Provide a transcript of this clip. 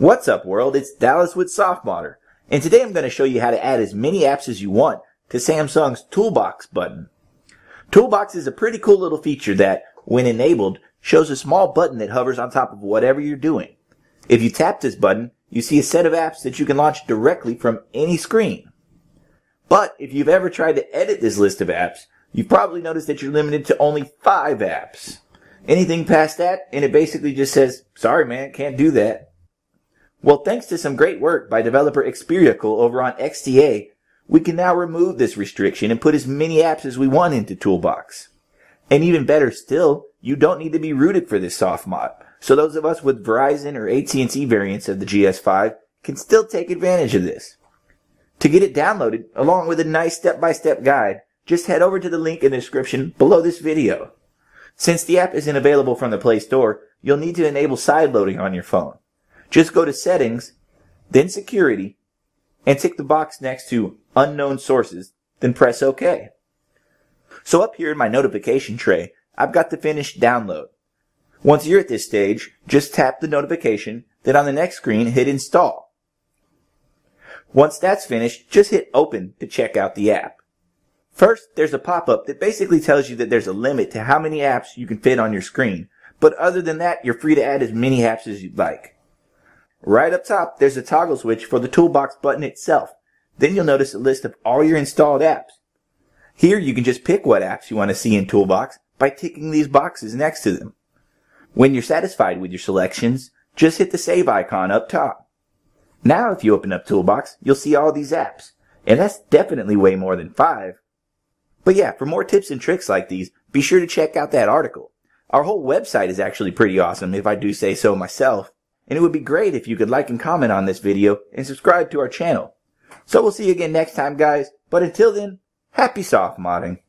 What's up world? It's Dallas with SoftModder. And today I'm going to show you how to add as many apps as you want to Samsung's Toolbox button. Toolbox is a pretty cool little feature that, when enabled, shows a small button that hovers on top of whatever you're doing. If you tap this button, you see a set of apps that you can launch directly from any screen. But if you've ever tried to edit this list of apps, you've probably noticed that you're limited to only five apps. Anything past that, and it basically just says, sorry man, can't do that. Well, thanks to some great work by developer Xperiacle over on XDA, we can now remove this restriction and put as many apps as we want into Toolbox. And even better still, you don't need to be rooted for this soft mod. So those of us with Verizon or AT&T variants of the GS5 can still take advantage of this. To get it downloaded, along with a nice step-by-step guide, just head over to the link in the description below this video. Since the app isn't available from the Play Store, you'll need to enable sideloading on your phone. Just go to settings, then security, and tick the box next to unknown sources, then press OK. So up here in my notification tray, I've got the finished download. Once you're at this stage, just tap the notification, then on the next screen hit install. Once that's finished, just hit open to check out the app. First, there's a pop-up that basically tells you that there's a limit to how many apps you can fit on your screen, but other than that, you're free to add as many apps as you'd like. Right up top, there's a toggle switch for the toolbox button itself. Then you'll notice a list of all your installed apps. Here you can just pick what apps you want to see in Toolbox by ticking these boxes next to them. When you're satisfied with your selections, just hit the save icon up top. Now if you open up Toolbox, you'll see all these apps. And that's definitely way more than five. But yeah, for more tips and tricks like these, be sure to check out that article. Our whole website is actually pretty awesome if I do say so myself and it would be great if you could like and comment on this video and subscribe to our channel. So we'll see you again next time, guys. But until then, happy soft modding.